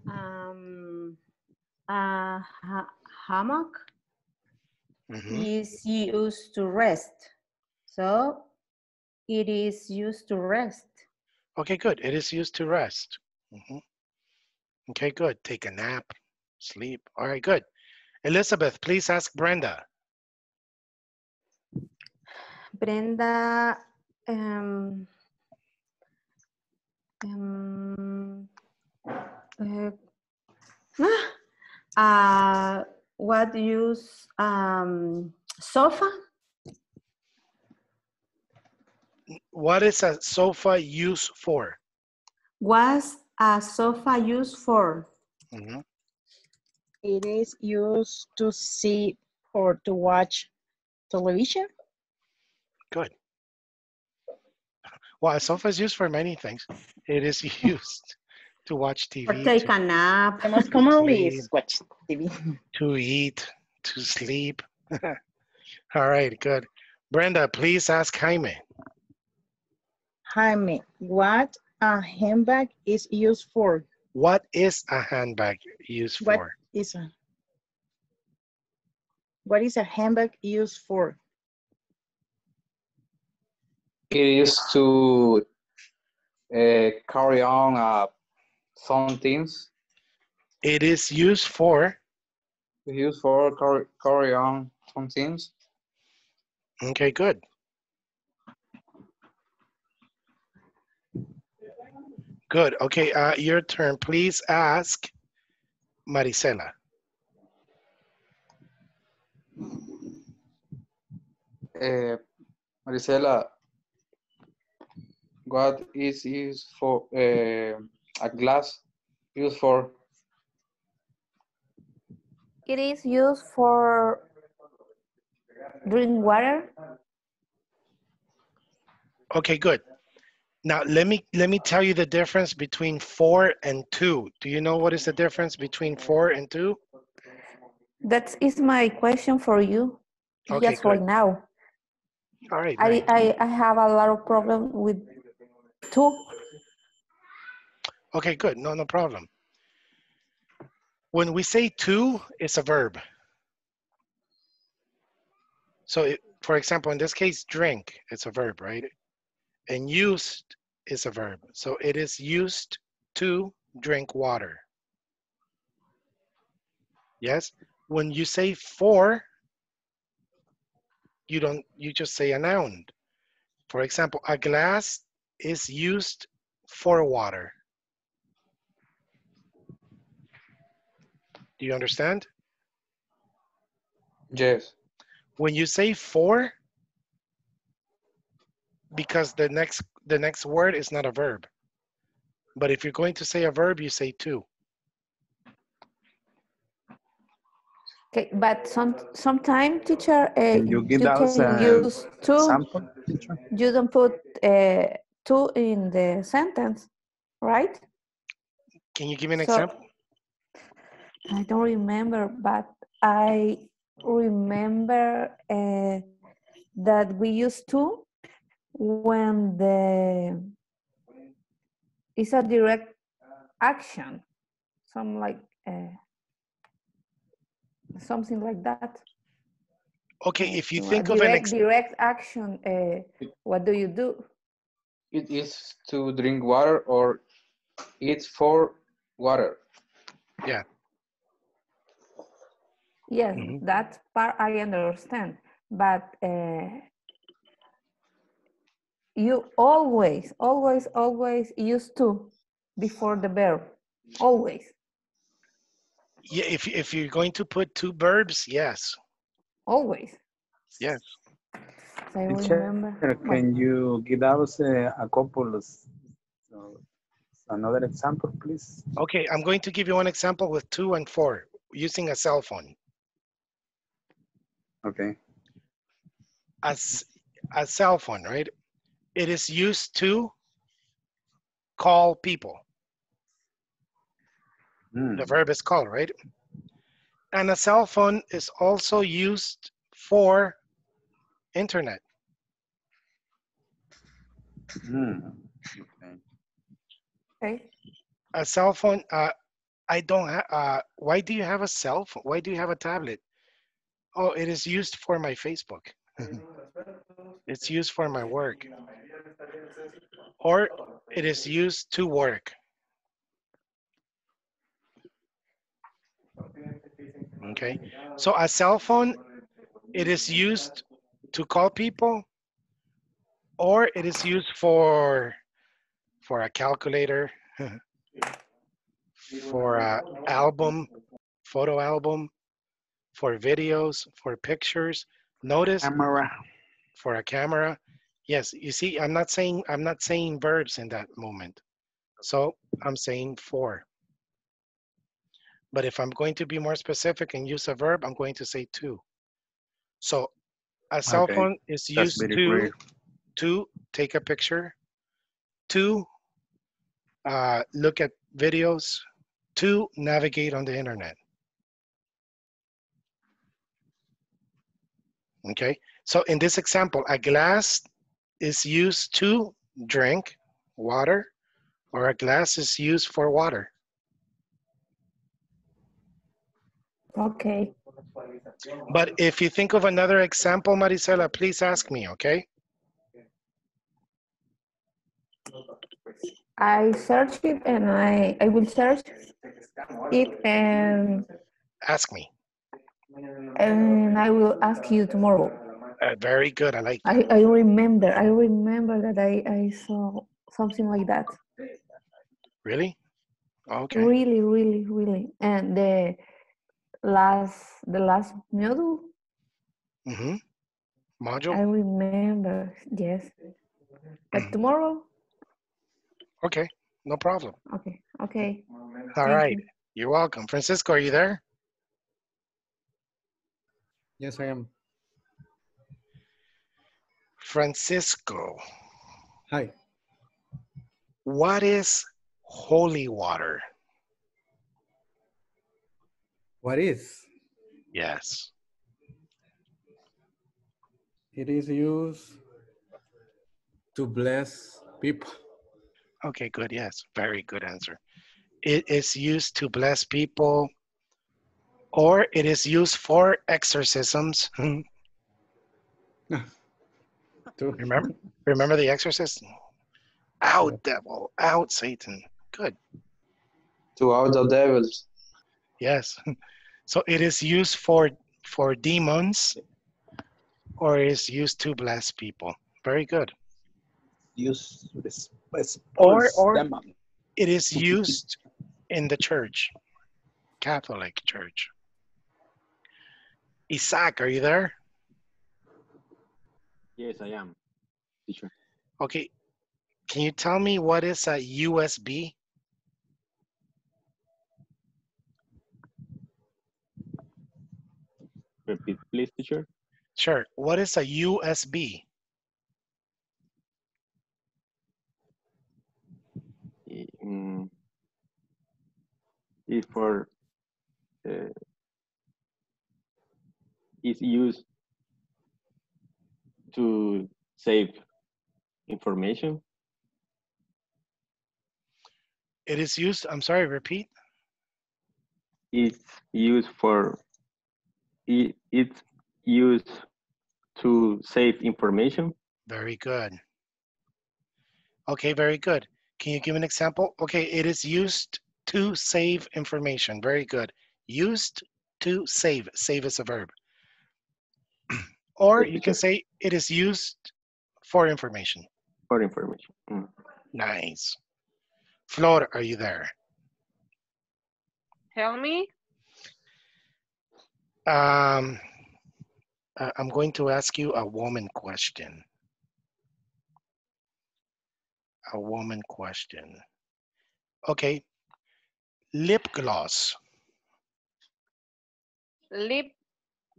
Um, a ha- hammock Mhm. is used to rest. So it is used to rest. Okay, good. It is used to rest. Mhm. Okay, good. Take a nap, sleep. All right, good. Elizabeth, please ask Brenda. Brenda, um, um, uh, uh, what use um, sofa? What is a sofa used for? Was a sofa used for? Mhm. It is used to see or to watch television. Good. Well, a sofa is used for many things. It is [LAUGHS] used to watch TV, Or take to, a nap. The most commonly is watch TV. to eat, to sleep. [LAUGHS] All right, good. Brenda, please ask Jaime. Jaime, what a handbag is used for? What is a handbag used What for? is a what is a handbag used for? It is to uh, carry on uh, some things. It is used for. Used for carry, carry on some things. Okay, good. Good. Okay, uh, your turn. Please ask Marisela. Uh, Marisela, what is used for uh, a glass used for? It is used for drink water. Okay, good. Now let me let me tell you the difference between four and two. Do you know what is the difference between four and two? That is my question for you. Okay, Just for now. All right. I, great. I, I have a lot of problem with two. Okay, good. No, no problem. When we say two, it's a verb. So, it, for example, in this case, drink, it's a verb, right? And used is a verb. So it is used to drink water. Yes? When you say for, you don't, you just say a noun. For example, a glass is used for water. Do you understand? Yes. When you say for, because the next the next word is not a verb. But if you're going to say a verb, you say to. Okay, but some sometime teacher, uh, Can you give us can a use to. example, teacher? You don't put uh, to in the sentence, right? Can you give me an So- example? I don't remember, but I remember uh, that we used to when the it's a direct action, some like uh, something like that. Okay, if you So a think of an direct, ex direct action, uh, what do you do? It is to drink water or it's for water. Yeah. Yes, Mhm. that part I understand, but uh, you always, always, always use to before the verb. Always, yeah, if if you're going to put two verbs, yes. always. Yes. I remember. can you give us a, a couple of, so, another example, please? Okay, I'm going to give you one example with two and four using a cell phone. Okay. As a cell phone, right? It is used to call people. Hmm. The verb is call, right? And a cell phone is also used for internet. Hmm. Okay. A cell phone, uh, I don't have, uh, why do you have a cell phone? Why do you have a tablet? Oh, it is used for my Facebook. [LAUGHS] it's used for my work. Or it is used to work. Okay, so a cell phone, it is used to call people or it is used for for a calculator, [LAUGHS] for a album, photo album, for videos, for pictures. Notice Camera. For a camera. Yes, you see, I'm not saying I'm not saying verbs in that moment. So I'm saying for. But if I'm going to be more specific and use a verb, I'm going to say to. So a cell Okay, phone is that's used to to take a picture, to uh, look at videos, to navigate on the internet. Okay, so in this example, a glass is used to drink water, or a glass is used for water. Okay. But if you think of another example, Marisela, please ask me, okay? I search it and I, I will search it and, Ask me. and I will ask you tomorrow. Uh, very good, I like I, I remember, I remember that I, I saw something like that. Really? Okay. Really, really, really. And the last, the last module, Mm-hmm. I remember, yes. But tomorrow, Okay, no problem. okay, okay. All Thank right. you. You're welcome. Francisco, are you there? Yes, I am. Francisco, Hi. what is holy water? What is? Yes. It is used to bless people. Okay, good. Yes, very good answer. It is used to bless people Or it is used for exorcisms. [LAUGHS] Ah. Remember, [LAUGHS] remember the exorcist? Out, devil! Out, Satan! Good. To out the devils. Yes. [LAUGHS] So it is used for for demons, or it is used to bless people. Very good. Use this. Or or it is used in the church, Catholic Church. Isaac, are you there? Yes, I am, teacher. Okay. Can you tell me what is a USB? Repeat, please, teacher. Sure. What is a USB? Mm, is for uh, is used to save information. It is used, I'm sorry, repeat. It's used for it, it's used to save information. Very good. Okay, very good. Can you give an example? Okay, it is used to save information. Very good. Used to save. Save is a verb. Or you can say it is used for information. For information. Mm. Nice. Flor, are you there? Tell me. Um, uh, I'm going to ask you a woman question. A woman question. Okay. Lip gloss. Lip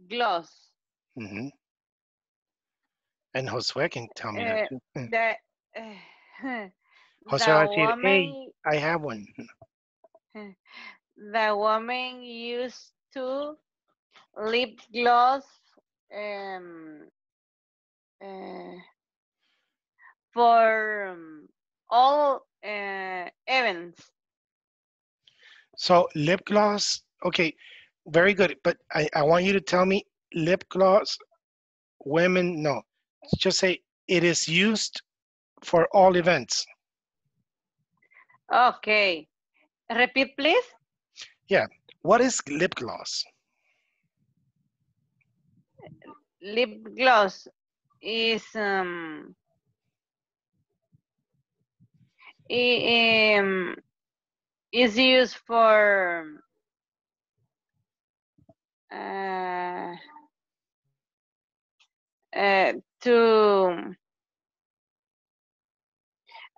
gloss. hmm And Josue can tell me that too. Mm. the, uh, Jose the va a decir, hey, woman, I have one. the woman used to lip gloss um, uh, for um, all uh, events. So lip gloss, okay, very good. But I, I want you to tell me lip gloss, women, no. Just say it is used for all events. Okay. Repeat, please. Yeah. What is lip gloss? Lip gloss is um, um is used for uh, uh, to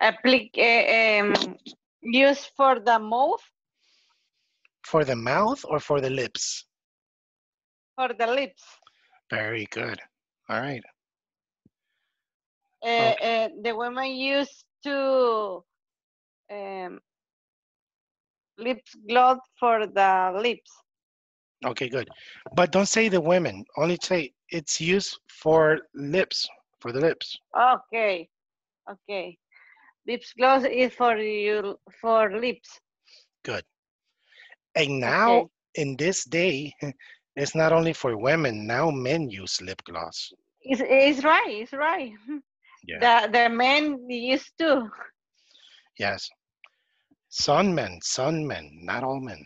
applic uh, um, use for the mouth For the mouth or for the lips? for the lips. Very good. All right. Uh, uh, the women used to um, lips gloss for the lips. Okay, good. But don't say the women. Only say it's used for lips, for the lips. Okay, okay. Lips gloss is for you for lips. Good. And now, in this day, [LAUGHS] it's not only for women. Now men use lip gloss. It's, it's right. It's right. [LAUGHS] Yeah. The the men used to. Yes. Some men, some men, not all men.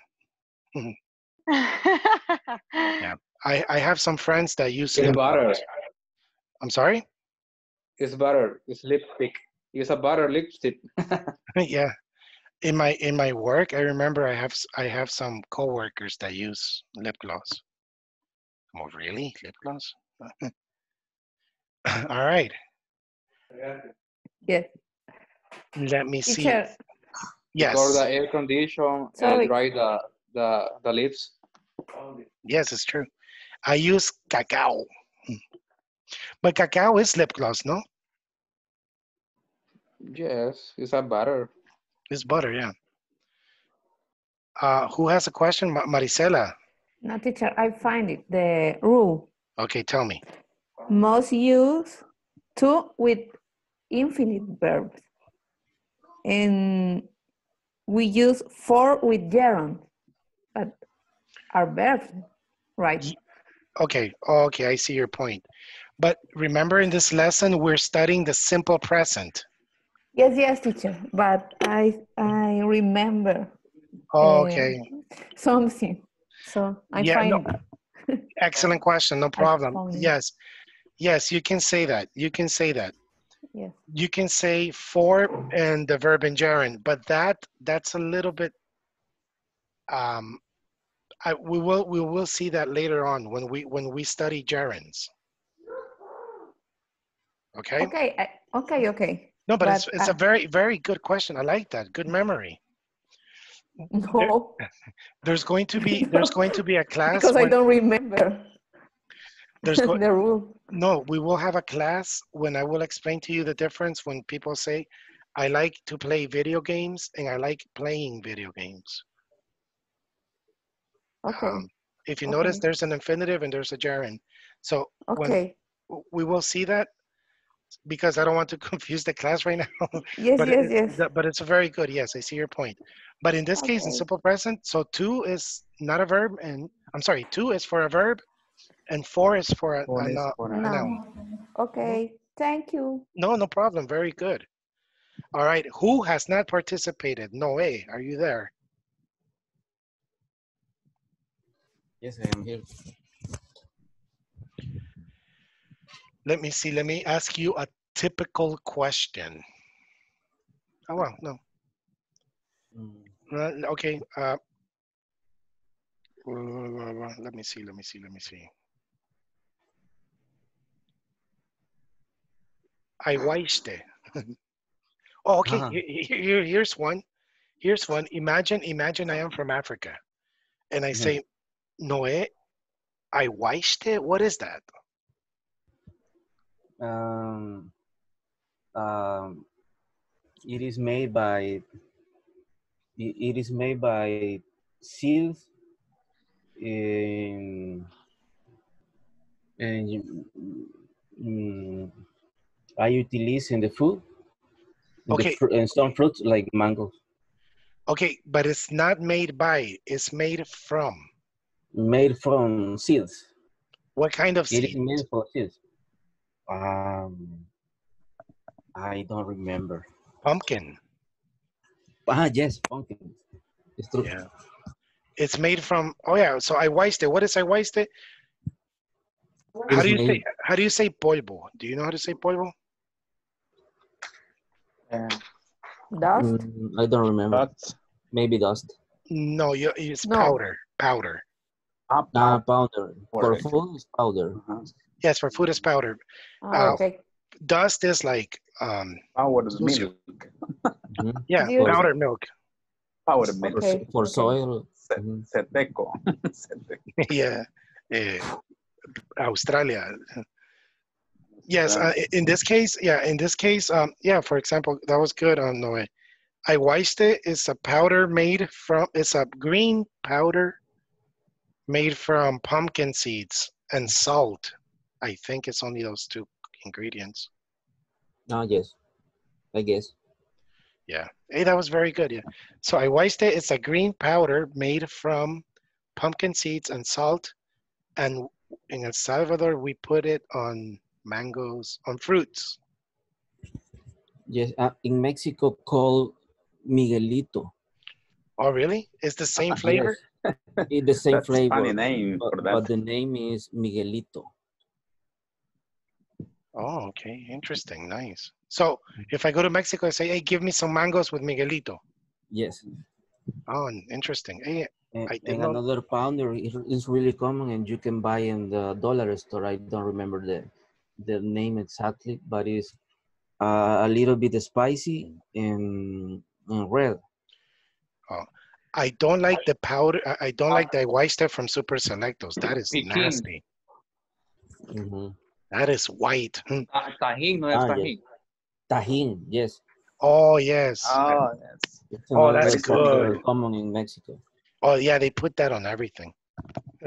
[LAUGHS] [LAUGHS] yeah. I, I have some friends that use It's lip butter. gloss. I'm sorry? It's butter. It's lipstick. It's a butter lipstick. [LAUGHS] [LAUGHS] yeah. In my in my work, I remember I have I have some coworkers that use lip gloss. Oh, really? Lip gloss? All right. Yeah. Yes. Let me see. Teacher, Yes. Because the air condition Sorry. dry the, the, the lips. Yes, it's true. I use cacao. Mm. But cacao is lip gloss, no? Yes, it's a butter. It's butter, yeah. Uh, who has a question? Ma- Maricela. no teacher, I find it. The rule Okay, tell me. must use to with infinite verbs. And we use for with gerund. Are verbs, right? Okay, okay, I see your point. But remember in this lesson, we're studying the simple present. Yes, yes, teacher. But I I remember Oh, uh, okay, something. So I Yeah, find no, [LAUGHS] excellent question, no problem. Yes, yes, you can say that, you can say that. yes. You can say for and the verb in gerund, but that, that's a little bit, um, I, we will, we will see that later on when we, when we study gerunds. Okay? Okay, I- okay, okay. No, but it's, But, it's a uh, very, very good question. I like that. Good memory. No, [LAUGHS] There's going to be, there's going to be a [LAUGHS] class. because I don't remember There's go- [LAUGHS] the rule. No, we will have a class when I will explain to you the difference when people say, I like to play video games and I like playing video games. Okay, Um, if you notice, there's an infinitive and there's a gerund. So okay. w- we will see that because I don't want to [LAUGHS] confuse the class right now. Yes, but yes, it- yes. th- But it's very good. Yes, I see your point. But in this case, in simple present, so two is not a verb and I'm sorry, two is for a verb and four is for a, Four a is no- for a a noun. Okay, thank you. No, no problem. Very good. All right. Who has not participated? Noe, are you there? Yes, I am here. Let me see. Let me ask you a typical question. Oh, well, no. Uh, Okay. Uh, let me see. Let me see. Let me see. alguashte. oh, okay. Uh-huh. Here, here- here's one. Here's one. Imagine, imagine I am from Africa, and I Mhm. say, Noé, alguashte. What is that? Um, um, it is made by it, is made by seals in and you- mm, I utilize in the food in the Okay. fru- and some fruits like mango Okay, but it's not made by. It's made from. Made from seeds. What kind of seeds? It is made from seeds. Um, I don't remember. Pumpkin. Ah, yes, pumpkin. It's true. Yeah. It's made from. Oh yeah. So alguashte. What is alguashte? How do you say? How do you say polvo? Do you know how to say polvo? Dust? Mm, I don't remember. Maybe dust. No, you, it's No. powder. Powder. Ah, powder. For Powder. food is powder. Yes, for food is powder. Oh, Uh, okay. Dust is like um. Powdered sucio. milk. [LAUGHS] Yeah, Do you- powdered milk. Powdered milk. For, Okay, for soil. Se- Seteco. [LAUGHS] Seteco. [LAUGHS] yeah. eh, Australia. Yes, uh, in this case, yeah, in this case, um, yeah, for example, that was good on Noe. alguashte. It's a powder made from, it's a green powder made from pumpkin seeds and salt. I think it's only those two ingredients. Ah, yes. I guess. Yeah. Hey, that was very good. Yeah. So alguashte. It's a green powder made from pumpkin seeds and salt. And in El Salvador, we put it on mangoes, on fruits. Yes. Uh, in Mexico, called Miguelito. Oh, really? It's the same Yes. flavor? It's the [LAUGHS] same That's flavor. funny name but, for that. but the name is Miguelito. Oh, okay. Interesting. Nice. So if I go to Mexico, I say, hey, give me some mangoes with Miguelito. Yes. Oh, interesting. Hey, And, I did and another pounder is, is really common and you can buy in the dollar store. I don't remember the the name exactly, but it's uh, a little bit spicy and, and red. oh, I don't like the powder. I- I don't like the white stuff from Super Selectos. That is Peking. nasty. Mhm. That is white. Hmm. Ah, Tajín, no es Ah, yes. tajín. Tajin, yes. Oh, yes. Oh, yes. Oh, that's powder good. common in Mexico. Oh, yeah, they put that on everything.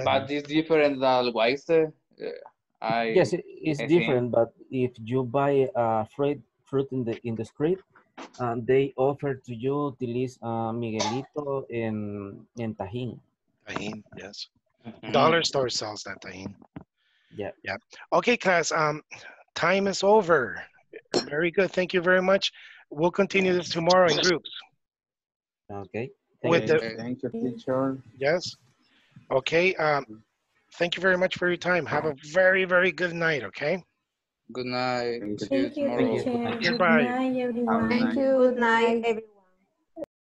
But it's different than Weister. Uh, I Yes, it's I think- different, but if you buy a fruit fruit in the in the street, um, they offer to you utilize uh, Miguelito and and Tajin. Tahin, yes. Mm-hmm. Dollar store sells that tajin. Yeah. Yeah. Okay, class. Um, time is over. Very good. Thank you very much. We'll continue this tomorrow in groups. Okay. With you. the Thank you, teacher. yes. Okay. Um, thank you very much for your time. Have a very very good night. Okay. Good night. See you Thank you, Good night, everyone. Thank you. Good night, everyone.